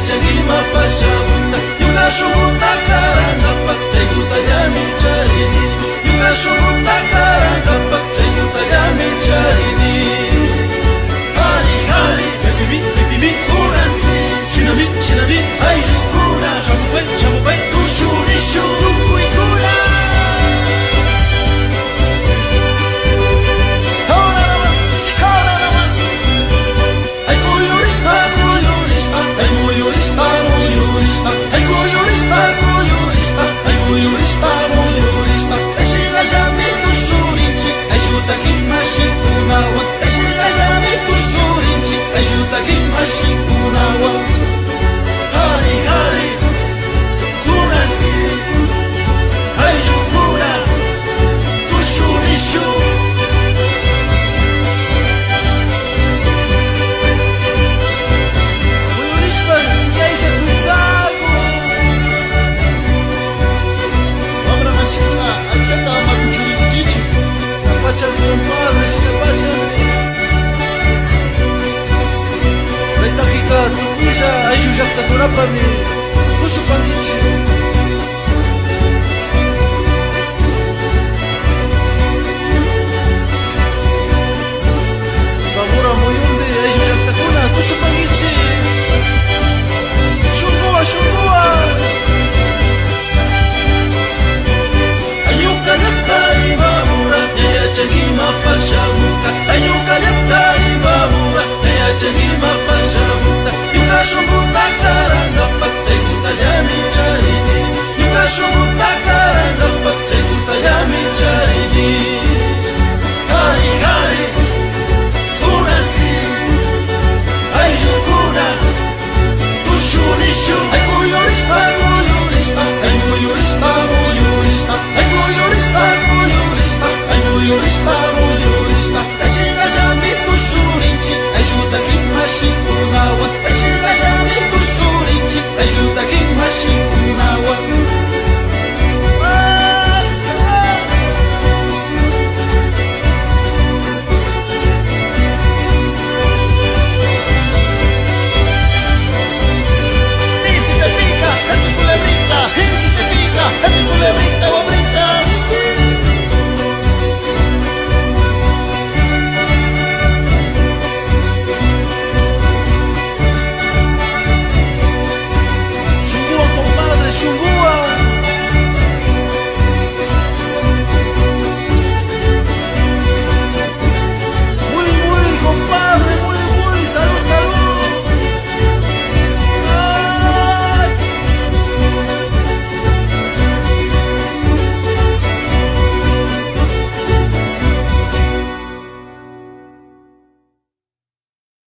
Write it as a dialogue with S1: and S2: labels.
S1: Recha gima pajam Yuna shumuta karana Patte gutanya michari Yuna shumuta 幸福难忘 tukuiza aizhu llaqtakunapami pusupankichik Babura muyumbi aizhu llaqtakuna tusupan